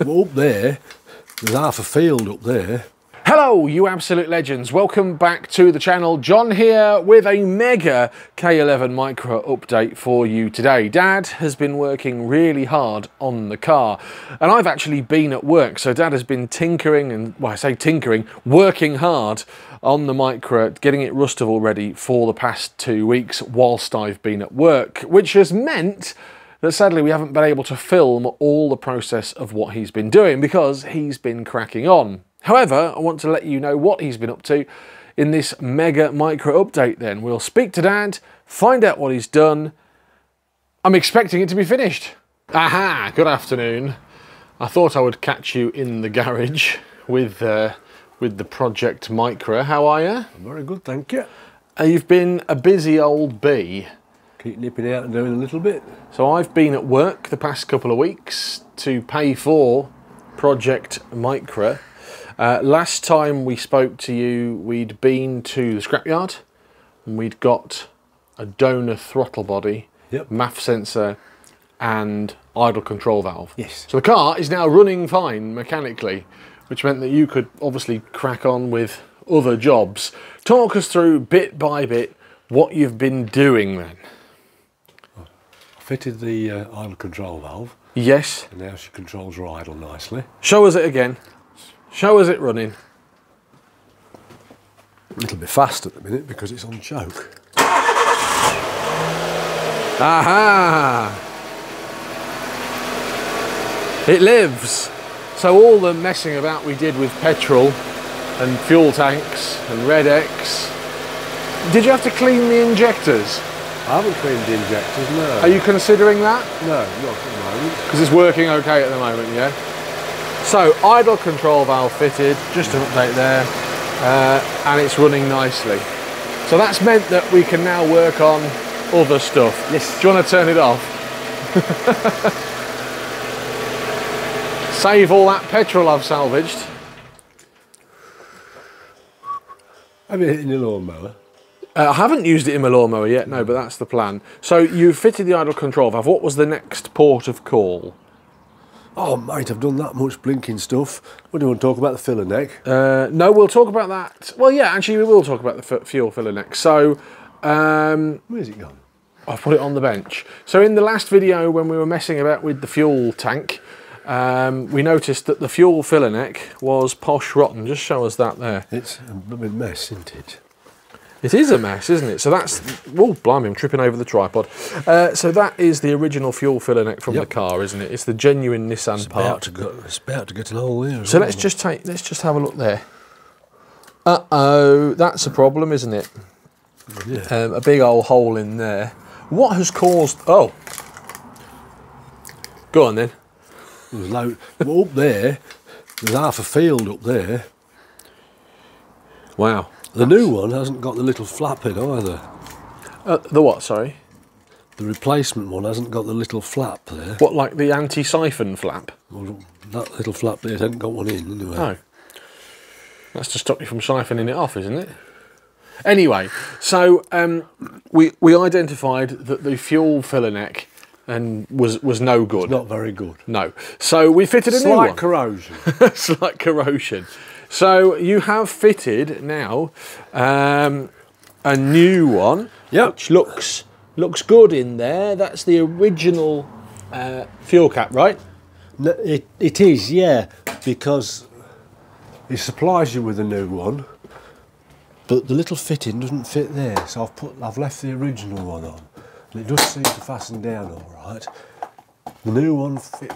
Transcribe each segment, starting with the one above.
Well, up there, there's half a field up there. Hello, you absolute legends. Welcome back to the channel. Jon here with a mega K11 Micra update for you today. Dad has been working really hard on the car and I've actually been at work. So Dad has been tinkering and, well, I say tinkering, working hard on the Micra, getting it Rustival ready for the past two weeks whilst I've been at work, which has meant that sadly we haven't been able to film all the process of what he's been doing because he's been cracking on. However, I want to let you know what he's been up to in this mega Micra update then. We'll speak to Dad, find out what he's done. I'm expecting it to be finished. Aha, good afternoon. I thought I would catch you in the garage with uh, with the Project Micra. How are you? I'm Very good, thank you. Uh, you've been a busy old bee. Keep nipping out and doing a little bit. So I've been at work the past couple of weeks to pay for Project Micra. Uh, last time we spoke to you, we'd been to the scrapyard and we'd got a donor throttle body, Yep. MAF sensor, and idle control valve. Yes. So the car is now running fine mechanically, which meant that you could obviously crack on with other jobs. Talk us through bit by bit what you've been doing then. Fitted the uh, idle control valve, Yes. and now she controls her idle nicely. Show us it again. Show us it running. A little bit fast at the minute because it's on choke. Aha! It lives. So all the messing about we did with petrol and fuel tanks and Redex. Did you have to clean the injectors? I haven't cleaned the injectors, no. Are you considering that? No, not at the moment. Because it's working okay at the moment, yeah? So idle control valve fitted, just an update there, uh, and it's running nicely. So that's meant that we can now work on other stuff. Yes. Do you want to turn it off? Save all that petrol I've salvaged. Have you hit your lawnmower? Uh, I haven't used it in my lawnmower yet, no, but that's the plan. So you fitted the idle control valve. What was the next port of call? Oh, mate, I've done that much blinking stuff. What do you want to talk about the filler neck? Uh, no, we'll talk about that. Well, yeah, actually, we will talk about the f- fuel filler neck. So, um, Where's it gone? I've put it on the bench. So, in the last video, when we were messing about with the fuel tank, um, we noticed that the fuel filler neck was posh rotten. Just show us that there. It's a blooming mess, isn't it? It is a mess, isn't it? So that's, oh, blimey, I'm tripping over the tripod. Uh, so that is the original fuel filler neck from Yep. the car, isn't it? It's the genuine Nissan About part. to go, it's about to get an hole there. So let's just take, let's just have a look there. Uh oh, that's a problem, isn't it? Yeah. Um, a big old hole in there. What has caused? Oh, go on then. There's low, well, up there, there's half a field up there. Wow. The new one hasn't got the little flap in either. Uh, the what? Sorry. The replacement one hasn't got the little flap there. What, like the anti-siphon flap? Well, that little flap there hasn't got one in anyway. Oh, that's to stop you from siphoning it off, isn't it? Anyway, so um, we we identified that the fuel filler neck and was was no good. Not very good. no. So we fitted a new one. Slight corrosion. slight corrosion. So you have fitted now um, a new one, Yep. which looks looks good in there. That's the original uh, fuel cap, right? It, it is, yeah, because it supplies you with a new one, but the little fitting doesn't fit there. So I've put, I've left the original one on, and it does seem to fasten down all right. The new one fit.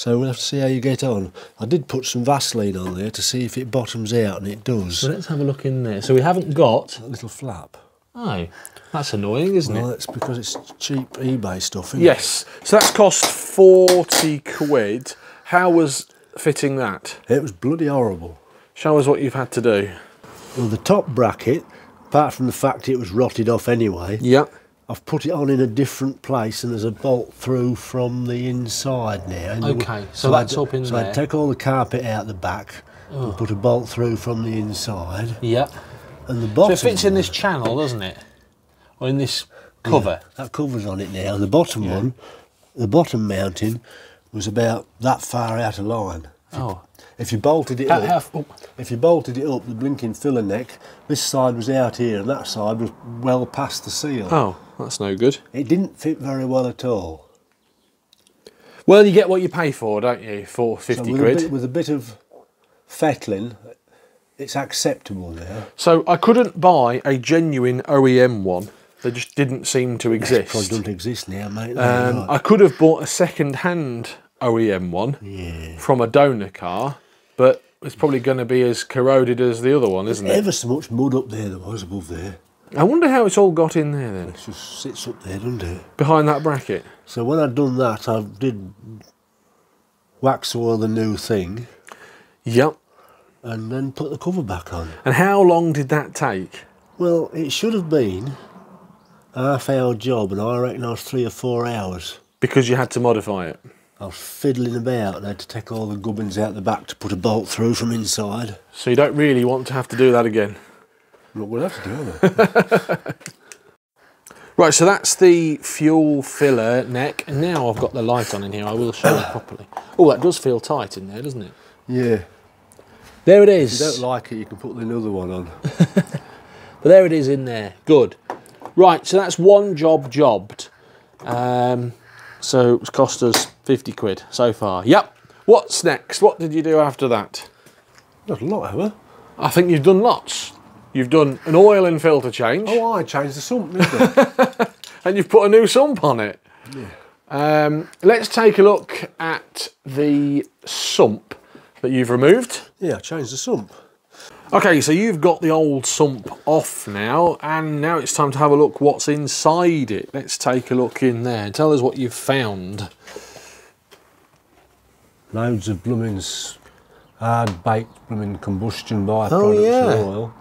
So we'll have to see how you get on. I did put some Vaseline on there to see if it bottoms out, and it does. So let's have a look in there. So we haven't got. A little flap. Oh, that's annoying, isn't Well, it? that's because it's cheap eBay stuff, isn't it? Yes. So that's cost forty quid. How was fitting that? it? Was bloody horrible. Show us what you've had to do. Well, the top bracket, apart from the fact it was rotted off anyway, Yeah. I've put it on in a different place and there's a bolt through from the inside now. And Okay, so that's I'd, up in so there. So I'd take all the carpet out the back and oh. put a bolt through from the inside. Yeah. And the So it fits in this channel, doesn't it? Or in this cover. That covers on it now. The bottom one, the bottom mounting, was about that far out of line. Oh. If you bolted it How- up, how- oh. if you bolted it up, the blinking filler neck, this side was out here and that side was well past the seal. Oh, that's no good. It didn't fit very well at all. Well, you get what you pay for, don't you? For So with, quid. A bit, with a bit of fettling, it's acceptable there. So I couldn't buy a genuine OEM one. They just didn't seem to exist. don't exist now, mate. Um, I could have bought a second-hand OEM one yeah. from a donor car, but it's probably going to be as corroded as the other one, isn't it? Ever so much mud up there there was above there. I wonder how it's all got in there then, It just sits up there, doesn't it? behind that bracket. So when I'd done that, I did Waxoyl the new thing Yep. and then put the cover back on. And how long did that take? Well, it should have been a half hour job, and I reckon I was three or four hours. Because you had to modify it. I was fiddling about and I had to take all the gubbins out the back to put a bolt through from inside. So you don't really want to have to do that again. Look, we'll have to do it. Right, so that's the fuel filler neck. And now I've got the light on in here, I will show you properly. Oh, that does feel tight in there, doesn't it? yeah. There it is. If you don't like it, you can put another one on. But there it is in there. Good. Right, so that's one job jobbed. Um, so it's cost us 50 quid so far. Yep. What's next? What did you do after that? Not a lot, have I? I think you've done lots. You've done an oil and filter change, Oh, I changed the sump, didn't I? and you've put a new sump on it. Um, let's take a look at the sump that you've removed. yeah, I changed the sump. Okay, so you've got the old sump off now, and now it's time to have a look what's inside it. Let's take a look in there. Tell us what you've found. Loads of blooming hard baked blooming combustion byproducts Oh, yeah. of oil.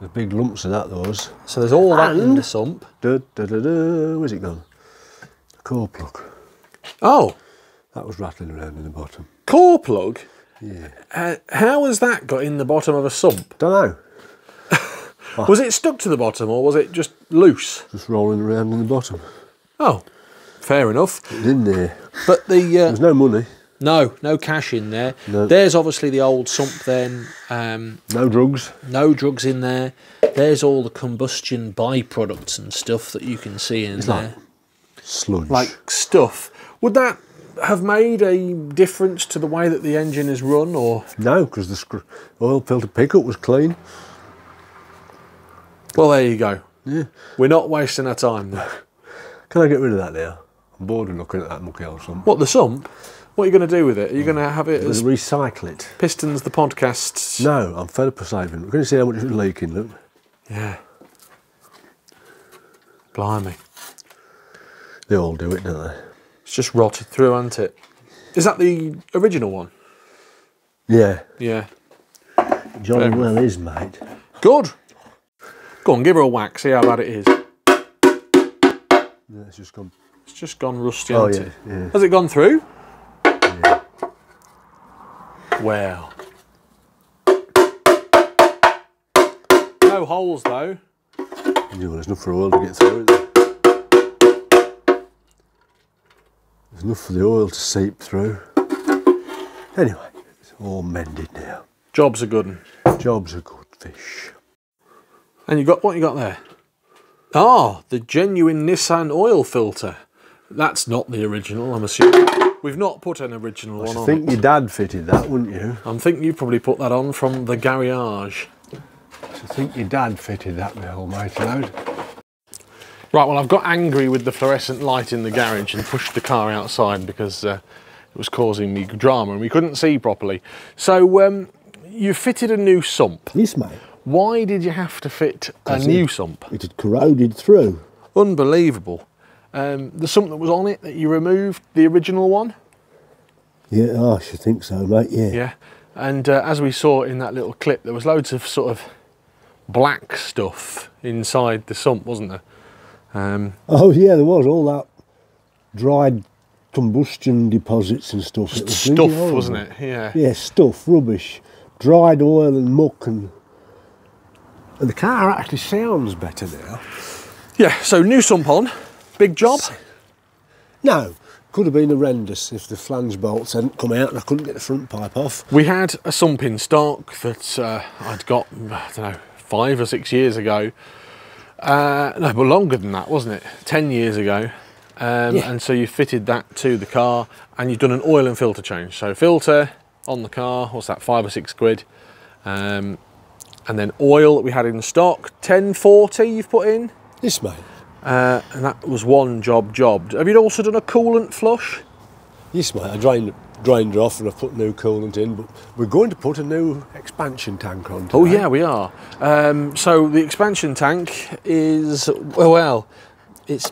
There's big lumps of that, those. So there's all that in the sump. Da, da, da, da. Where's it gone? Core plug. Oh, That was rattling around in the bottom. core plug. Yeah. Uh, how has that got in the bottom of a sump? Don't know. Was it stuck to the bottom or was it just loose? Just rolling around in the bottom. Oh, fair enough. It's in there. But the uh, There's no money, no, no cash in there. No. There's obviously the old sump. Then um, no drugs. no drugs in there. There's all the combustion byproducts and stuff that you can see in there. like- Sludge. like stuff. Would that have made a difference to the way that the engine is run, or no, because the oil filter pickup was clean. well, there you go. Yeah. We're not wasting our time. Can I get rid of that now? Bored of looking at that mucky old sump. What the sump? What are you going to do with it? Are you going to have it as recycle it. pistons the podcasts? No, I'm fed up of saving. We're going to see how much it's leaking, look. Yeah. Blimey, They all do it, don't they? it's just rotted through, hasn't it? Is that the original one? Yeah. Yeah. Jolly Fair well is, mate. Good. Go on, give her a whack. See how bad it is. Yeah, it's just gone. It's just gone rusty, Oh, yeah, it? yeah. Has it gone through? yeah. Well. No holes though. Yeah, well, there's enough for oil to get through, isn't there? There's enough for the oil to seep through. Anyway, it's all mended now. Job's are good. Job's are good fish. And you got what you got there? Ah, the genuine Nissan oil filter. That's not the original, I'm assuming. We've not put an original one on. I think your dad fitted that, wouldn't you? I'm thinking you probably put that on from the garage. I think your dad fitted that, my mate load. Right, well, I've got angry with the fluorescent light in the garage and pushed the car outside because uh, it was causing me drama and we couldn't see properly. So, um, you fitted a new sump. Yes, mate. Why did you have to fit a new it- sump? It had corroded through. Unbelievable. Um, the sump that was on it that you removed, the original one? Yeah, I should think so, mate. Yeah. Yeah. And uh, as we saw in that little clip, there was loads of sort of black stuff inside the sump, wasn't there? Um, Oh, yeah, there was all that dried combustion deposits and stuff. It was stuff, bloody horrible. wasn't it? Yeah. Yeah, stuff, rubbish, dried oil and muck and. And the car actually sounds better now. Yeah, so new sump on, big job. No, Could have been horrendous if the flange bolts hadn't come out and I couldn't get the front pipe off. We had a sump in stock that uh, I'd got, I don't know, five or six years ago. Uh, no, but longer than that, wasn't it? Ten years ago. Um, Yeah. And so you fitted that to the car and you've done an oil and filter change. So filter on the car, what's that, five or six quid. Um, and then oil that we had in stock, 1040 you've put in. This mate. Uh, and that was one job jobbed. Have you also done a coolant flush? Yes, mate. I drained, drained her off and I've put new coolant in, but we're going to put a new expansion tank on. Oh yeah, we are. Um, so the expansion tank is well, well, it's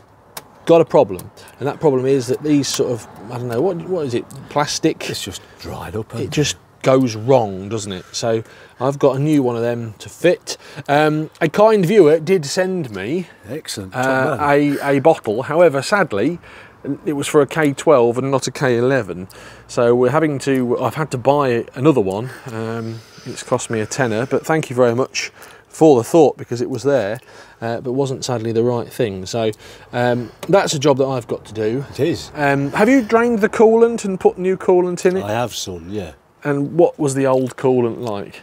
got a problem, and that problem is that these sort of I don't know what what is it plastic. It's just dried up. It just goes wrong, doesn't it? So I've got a new one of them to fit. Um, a kind viewer did send me Excellent. uh, a, a bottle. However, sadly, it was for a K12 and not a K11. So we're having to. I've had to buy another one. Um, it's cost me a tenner, but thank you very much for the thought because it was there, uh, but wasn't sadly the right thing. So um, that's a job that I've got to do. It is. Um, have you drained the coolant and put new coolant in it? I have some, yeah. And what was the old coolant like?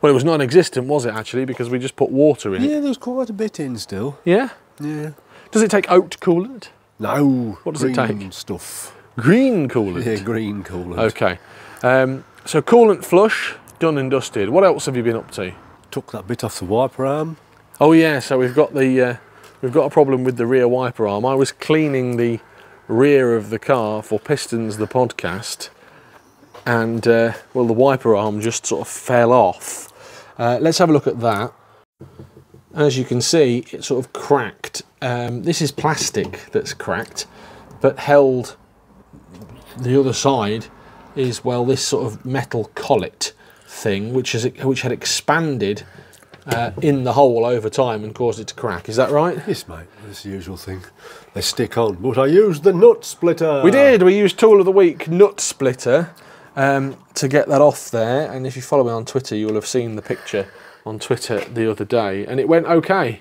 Well, it was non-existent, was it actually? Because we just put water in it. Yeah, there's quite a bit in still. Yeah. Yeah. Does it take oat coolant? No. What does it green take? Stuff. Green coolant. Yeah, green coolant. Okay. Um, so coolant flush done and dusted. What else have you been up to? Took that bit off the wiper arm. Oh yeah. So we've got the uh, we've got a problem with the rear wiper arm. I was cleaning the rear of the car for Pistons the podcast, and uh, well, the wiper arm just sort of fell off. Uh, let's have a look at that. As you can see, it sort of cracked. Um, this is plastic that's cracked, but held the other side is well this sort of metal collet thing, which is which had expanded uh, in the hole over time and caused it to crack. Is that right? Yes, mate. That's the usual thing. They stick on. But I used the nut splitter. We did. We used tool of the week nut splitter um, to get that off there. And if you follow me on Twitter, you will have seen the picture on Twitter the other day, and it went okay.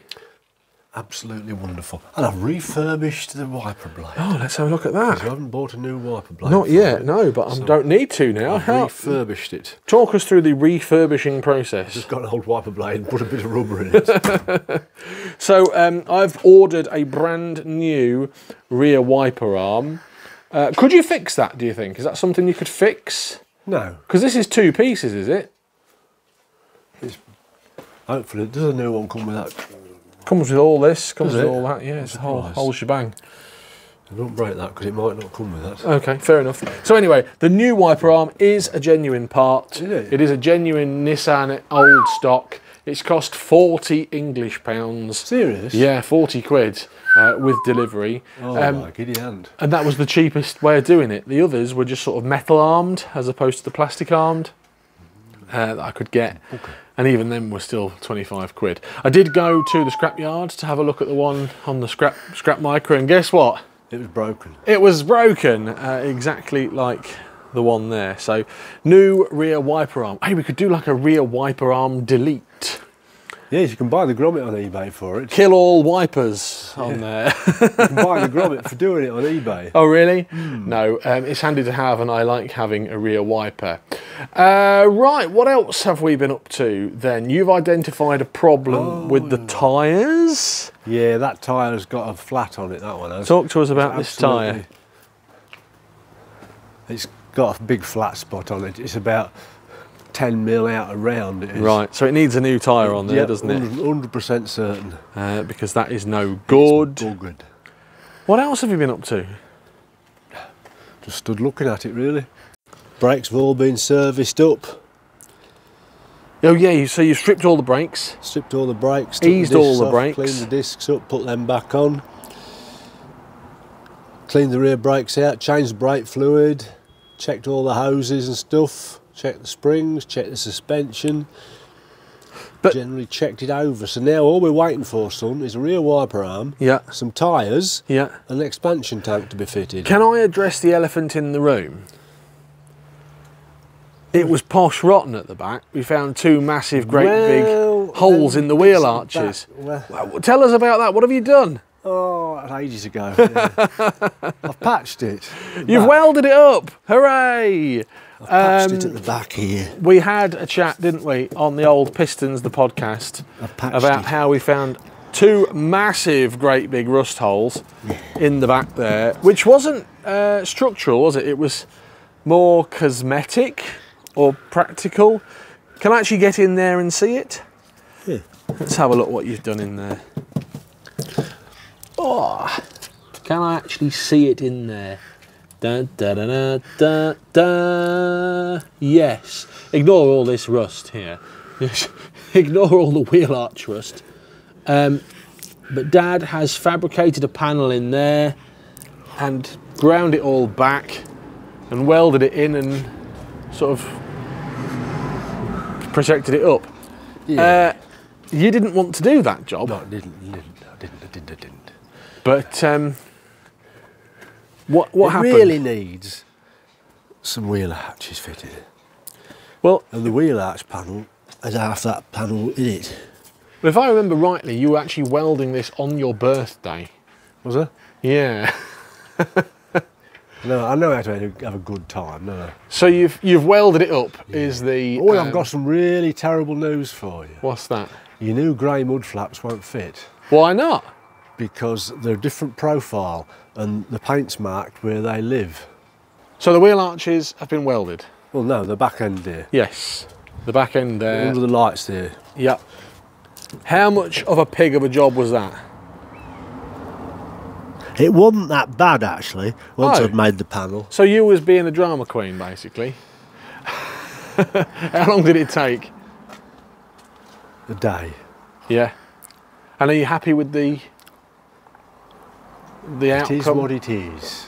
Absolutely wonderful. And I've refurbished the wiper blade. Oh, let's have a look at I that. haven't bought a new wiper blade. Not yet, it. no, but I So don't need to now. I've How, refurbished it. talk us through the refurbishing process. Just got an old wiper blade and put a bit of rubber in it. So um, I've ordered a brand new rear wiper arm. Uh, could you fix that? Do you think is that something you could fix? no. Because this is two pieces, is it? Hopefully, does a new one come with that? Comes with all this. Comes Does with it? all that. Yeah, it's a whole whole shebang. Don't break that because it might not come with that. Okay, fair enough. So anyway, the new wiper arm is a genuine part. Is it? It is a genuine Nissan old stock. It's cost 40 English pounds. Serious? Yeah, 40 quid uh, with delivery. Oh Um, my giddy hand. And that was the cheapest way of doing it. The others were just sort of metal armed as opposed to the plastic armed uh, that I could get. And even then were still 25 quid. I did go to the scrapyard to have a look at the one on the scrap scrap Micra and guess what? It was broken. It was broken, uh, exactly like the one there. So new rear wiper arm. Hey, we could do like a rear wiper arm delete. Yes, you can buy the grommet on eBay for it. Kill all wipers on there. You can buy the grommet for doing it on eBay. Oh, really? No, um, it's handy to have, and I like having a rear wiper. Uh, right, what else have we been up to then? You've identified a problem with the tyres. Yeah, that tyre's got a flat on it, that one has. Talk to us about this tyre. It's got a big flat spot on it. It's about 10 mil out around it. is. Right, so it needs a new tyre on there, Yep, doesn't it? 100% certain. Uh, because that is no good. Buggered. What else have you been up to? Just stood looking at it really. Brakes have all been serviced up. Oh yeah, you, so you stripped all the brakes. Stripped all the brakes, Eased the all the off, brakes. cleaned the discs up, put them back on. Cleaned the rear brakes out, changed the brake fluid, checked all the hoses and stuff, checked the springs, check the suspension. But- generally checked it over. So now all we're waiting for, son, is a rear wiper arm, Yeah, some tyres, yeah. and an expansion tank to be fitted. Can I address the elephant in the room? It was posh rotten at the back. We found two massive, great Well, big holes in the wheel bits at the arches. well- Well, Tell us about that. What have you done? Oh, ages ago. yeah. I've patched it. You've welded it up! Hooray! I've patched it um, at the back here. We had a chat, didn't we, on the old Pistons, the podcast, about it. how we found two massive, great big rust holes in the back there, which wasn't uh, structural, was it? It was more cosmetic or practical. Can I actually get in there and see it? Yeah. Let's have a look what you've done in there. Oh, can I actually see it in there? Da, da, da, da, da, da. Yes. Ignore all this rust here. Ignore all the wheel arch rust. Um, but Dad has fabricated a panel in there and ground it all back and welded it in and sort of projected it up. Yeah. Uh, you didn't want to do that job, no, I didn't, didn't, I didn't, I didn't, I didn't. but um, what what it happened? really needs some wheel arches fitted. Well, And the wheel arch panel has half that panel in it. if I remember rightly, you were actually welding this on your birthday. Was there? Yeah. No, I know how to have a good time. No. So you've you've welded it up. Is the Oh, um, I've got some really terrible news for you. what's that? Your new grey mud flaps won't fit Why not? Because they're a different profile and the paint's marked where they live. So the wheel arches have been welded. Well, no, the back end there. Yes. The back end there. Under the lights there. Yep. How much of a pig of a job was that? It wasn't that bad actually, once Oh. I'd made the panel. So you was being a drama queen, basically. How long did it take? A day. Yeah. And are you happy with the the It outcome? is what it is.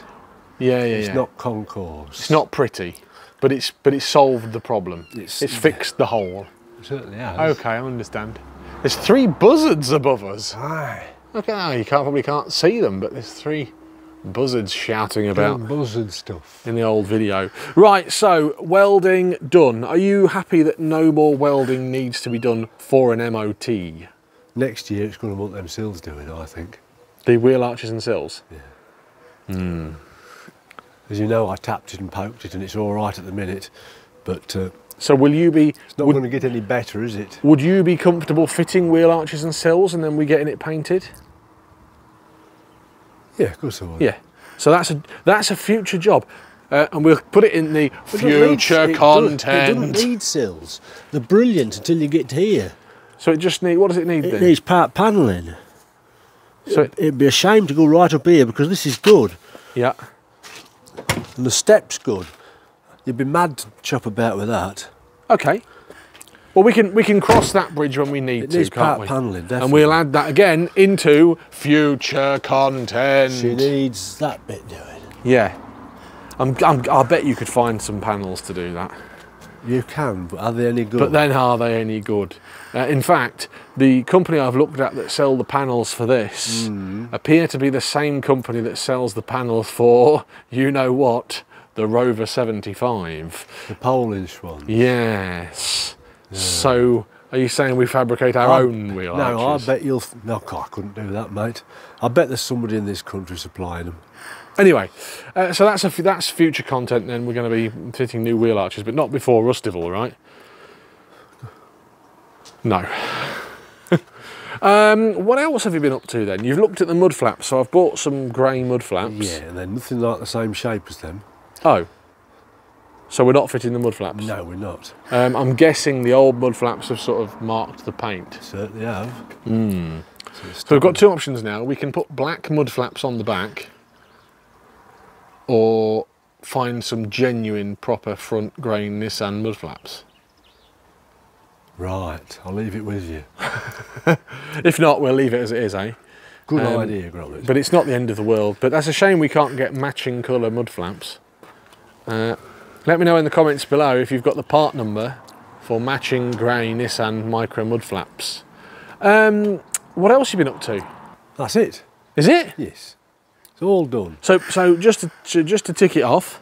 yeah, yeah, It's yeah. not concours. It's not pretty, but it's but it's solved the problem. It's- It's, fixed the hole. It certainly has. Okay, I understand. There's three buzzards above us. Aye. Look at that. You can't probably can't see them, but there's three buzzards shouting about About buzz and stuff. in the old video. Right, so welding done. Are you happy that no more welding needs to be done for an MOT? Next year it's going to want them sills doing, I think. The wheel arches and sills. As you know, I tapped it and poked it and it's all right at the minute, but uh, So will you be it's not going to get any better, is it? would you be comfortable fitting wheel arches and sills and then we getting it painted? Yeah, of course I would. Yeah. So that's a that's a future job. Uh, and we'll put it in the It future it does- content. It doesn't need sills. They're brilliant until you get to here. so it just need what does it need It then? needs part panelling. So it, It'd be a shame to go right up here because this is good yeah. and the step's good. You'd be mad to chop about with that. Okay. Well, we can we can cross that bridge when we need It to, needs can't we? definitely. And we'll add that again into future content. She needs that bit doing. Yeah. I'm, I'm, I bet you could find some panels to do that. You can, but are they any good? But then, are they any good? Uh, in fact, the company I've looked at that sell the panels for this Hmm. appear to be the same company that sells the panels for, you know what, the Rover 75. the Polish one. Yes. So, are you saying we fabricate our I- own wheel No, arches? I bet you'll. No, I couldn't do that, mate. I bet there's somebody in this country supplying them. Anyway, uh, so that's a f that's future content. Then we're going to be fitting new wheel arches, but not before Rustival, right? No. um, what else have you been up to then? You've looked at the mud flaps, so I've bought some grey mud flaps. Yeah, and they're nothing like the same shape as them. Oh. So we're not fitting the mud flaps. No, we're not. Um, I'm guessing the old mud flaps have sort of marked the paint. Certainly have. Hmm. So So we've got two options now. We can put black mud flaps on the back, or find some genuine, proper front grain Nissan mud flaps. Right, I'll leave it with you. If not, we'll leave it as it is, eh? Good Um, idea, Gromit. But it's not the end of the world. But that's a shame we can't get matching colour mud flaps. Uh, let me know in the comments below if you've got the part number for matching grey Nissan Micra mud flaps. Um, what else have you been up to? That's it. Is it? Yes, it's all done. So, so just to, to just to tick it off,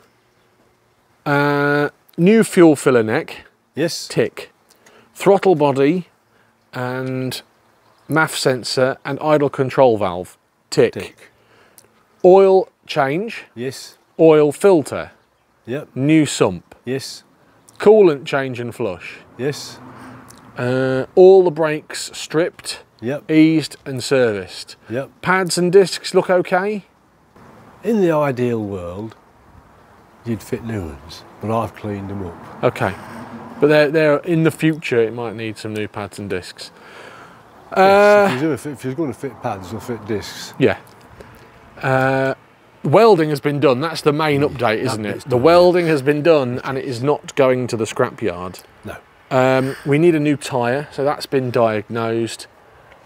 uh, new fuel filler neck, Yes. tick, throttle body, and MAF sensor and idle control valve, tick. Tick. Oil change, Yes. oil filter, Yep. new sump, Yes. coolant change and flush. Yes. Uh, all the brakes stripped, Yep. eased and serviced. Yep. Pads and discs look okay? In the ideal world, you'd fit new ones, but I've cleaned them up. Okay. But they're, they're in the future, it might need some new pads and discs. Yes, Uh, if, you're, if you're going to fit pads or fit discs, yeah. Uh, welding has been done. That's the main update, isn't it? The welding has been done and it is not going to the scrapyard. no. Um, we need a new tyre, so that's been diagnosed.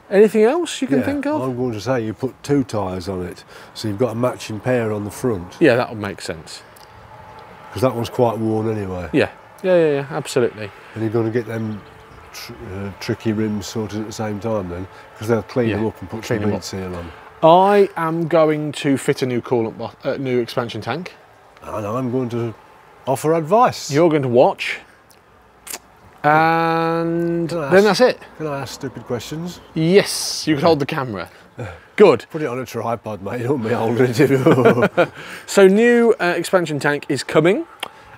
Anything else you can Yeah, think of? I'm going to say you put two tyres on it, so you've got a matching pair on the front, Yeah, that would make sense. because that one's quite worn anyway. Yeah, yeah, yeah, yeah absolutely. And you're going to get them tr- uh, tricky rims sorted at the same time then, because they'll clean Yeah, them up and put clean some 'em bead seal on. I am going to fit a new coolant, uh, new expansion tank. And I'm going to offer advice. You're going to watch, and then that's it. Can I ask stupid questions? Yes, you can hold the camera. Good. Put it on a tripod, mate. Don't be holding it. So new uh, expansion tank is coming.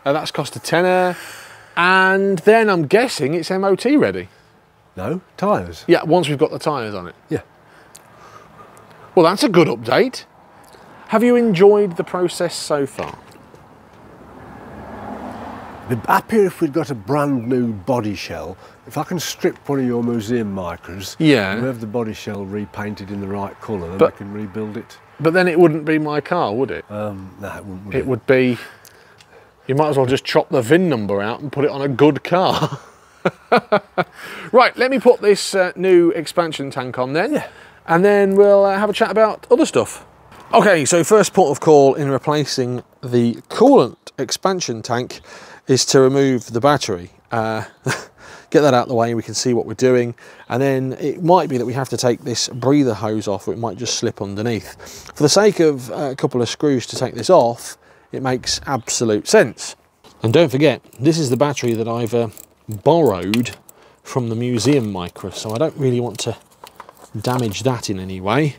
Uh, that's cost a tenner, and then I'm guessing it's MOT ready. no tyres. Yeah, once we've got the tyres on it. Yeah. Well, that's a good update. Have you enjoyed the process so far? Be happier if we'd got a brand new body shell. If I can strip one of your museum Micras, Yeah. and have the body shell repainted in the right colour, then But- I can rebuild it. But then it wouldn't be my car, would it? Um, no, it wouldn't. Would It would be. You might as well just chop the VIN number out and put it on a good car. right, let me put this uh, new expansion tank on then, Yeah. and then we'll uh, have a chat about other stuff. Okay, so first port of call in replacing the coolant expansion tank is to remove the battery. Uh, get that out of the way, and we can see what we're doing, and then it might be that we have to take this breather hose off, or it might just slip underneath. For the sake of uh, a couple of screws to take this off, it makes absolute sense. And don't forget, this is the battery that I've uh, borrowed from the museum Micra, so I don't really want to damage that in any way.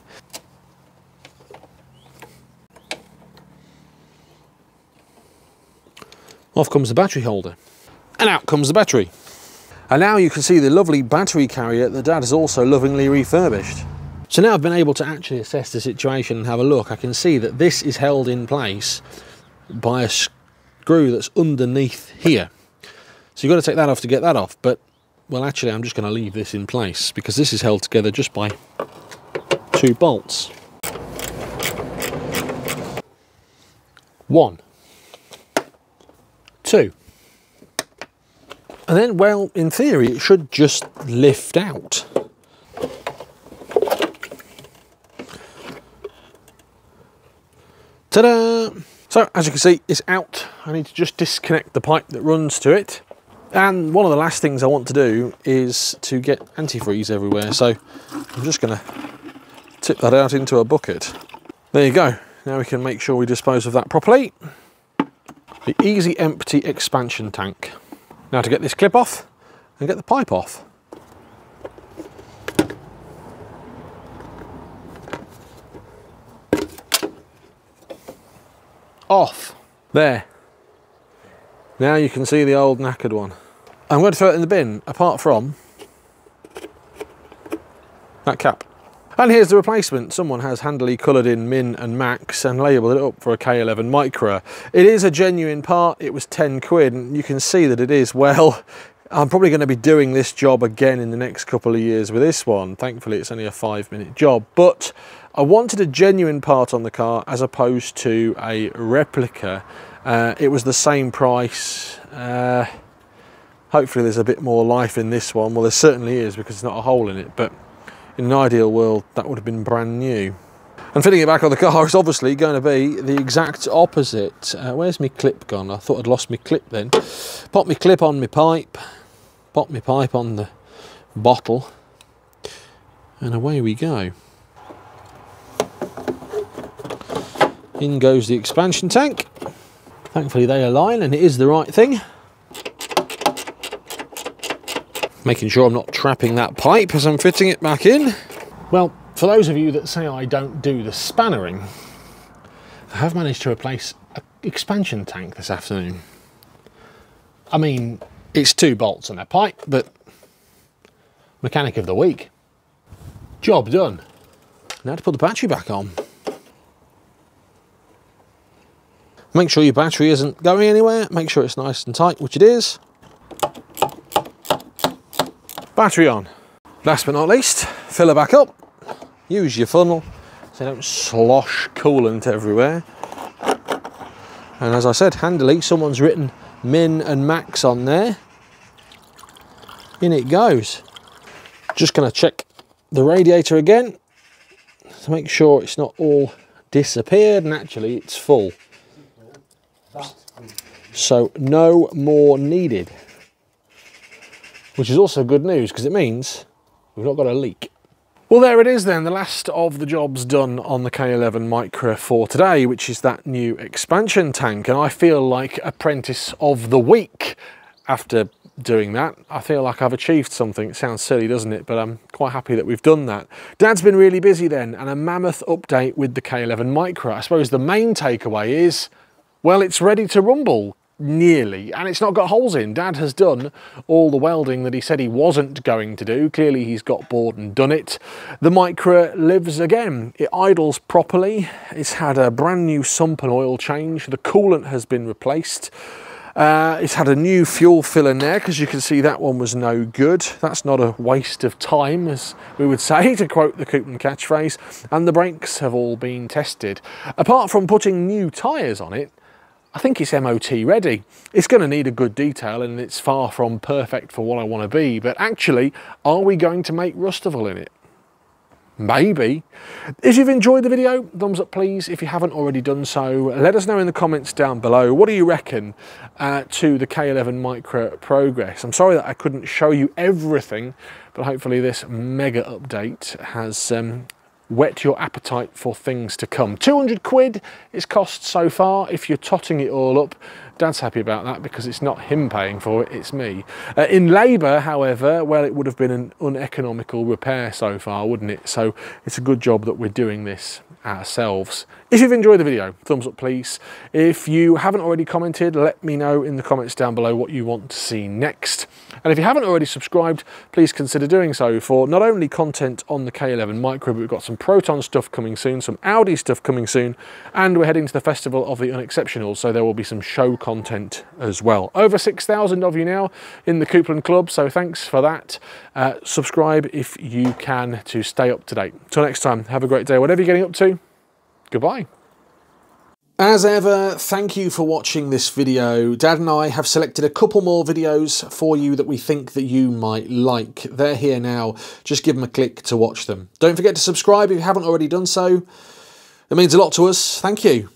Off comes the battery holder. And out comes the battery. And now you can see the lovely battery carrier that Dad has also lovingly refurbished. So now I've been able to actually assess the situation and have a look. I can see that this is held in place by a screw that's underneath here. So you've got to take that off to get that off. But, well, actually, I'm just going to leave this in place because this is held together just by two bolts. One. Two. And then, well, in theory, it should just lift out. Ta-da! So, as you can see, it's out. I need to just disconnect the pipe that runs to it. And one of the last things I want to do is to get antifreeze everywhere. So I'm just going to tip that out into a bucket. There you go. Now we can make sure we dispose of that properly. The easy empty expansion tank. Now to get this clip off and get the pipe off. Off. There. Now you can see the old knackered one. I'm going to throw it in the bin, apart from that cap. And here's the replacement. Someone has handily coloured in Min and Max and labelled it up for a K11 Micra. It is a genuine part. It was 10 quid and you can see that it is, well, I'm probably going to be doing this job again in the next couple of years with this one. Thankfully, it's only a five minute job, but I wanted a genuine part on the car as opposed to a replica. Uh, it was the same price. Uh, hopefully there's a bit more life in this one. Well, there certainly is because there's not a hole in it, but in an ideal world, that would have been brand new. And fitting it back on the car is obviously going to be the exact opposite. Uh, where's my clip gone? I thought I'd lost my clip then. Pop my clip on my pipe, pop my pipe on the bottle, and away we go. In goes the expansion tank. Thankfully they align and it is the right thing. Making sure I'm not trapping that pipe as I'm fitting it back in. Well, for those of you that say I don't do the spannering, I have managed to replace an expansion tank this afternoon. I mean, it's two bolts and a pipe, but mechanic of the week. Job done. Now to put the battery back on. Make sure your battery isn't going anywhere. Make sure it's nice and tight, which it is. Battery on. Last but not least, fill it back up. Use your funnel so you don't slosh coolant everywhere. And as I said, handily, someone's written min and max on there. In it goes. Just going to check the radiator again to make sure it's not all disappeared and actually it's full. So no more needed. Which is also good news because it means we've not got a leak. Well, there it is then, the last of the jobs done on the K11 Micra for today, which is that new expansion tank. And I feel like apprentice of the week after doing that. I feel like I've achieved something. It sounds silly, doesn't it? But I'm quite happy that we've done that. Dad's been really busy then, and a mammoth update with the K11 Micra. I suppose the main takeaway is, well, it's ready to rumble nearly, and it's not got holes in. Dad has done all the welding that he said he wasn't going to do. Clearly he's got bored and done it. The Micra lives again. It idles properly. It's had a brand new sump and oil change. The coolant has been replaced. Uh, it's had a new fuel fill in there because you can see that one was no good. That's not a waste of time, as we would say, to quote the Coupland catchphrase. And the brakes have all been tested. Apart from putting new tyres on it, I think it's MOT ready. It's going to need a good detail and it's far from perfect for what I want to be, but actually, are we going to make Rustival in it? Maybe. If you've enjoyed the video, thumbs up please. If you haven't already done so, let us know in the comments down below. What do you reckon uh, to the K11 Micra progress? I'm sorry that I couldn't show you everything, but hopefully this mega update has um, whet your appetite for things to come. 200 quid it's cost so far. If you're totting it all up, Dad's happy about that because it's not him paying for it, it's me. Uh, in labour, however, well, it would have been an uneconomical repair so far, wouldn't it? So it's a good job that we're doing this ourselves. If you've enjoyed the video, thumbs up please. If you haven't already commented, let me know in the comments down below what you want to see next. And if you haven't already subscribed, please consider doing so for not only content on the K11 Micra, but we've got some Proton stuff coming soon, some Audi stuff coming soon, and we're heading to the Festival of the Unexceptional, so there will be some show content as well. Over 6,000 of you now in the Coupland Club, so thanks for that. Uh, subscribe if you can to stay up to date. Till next time, have a great day. Whatever you're getting up to, goodbye. As ever, thank you for watching this video. Dad and I have selected a couple more videos for you that we think that you might like. They're here now. Just give them a click to watch them. Don't forget to subscribe if you haven't already done so. It means a lot to us. Thank you.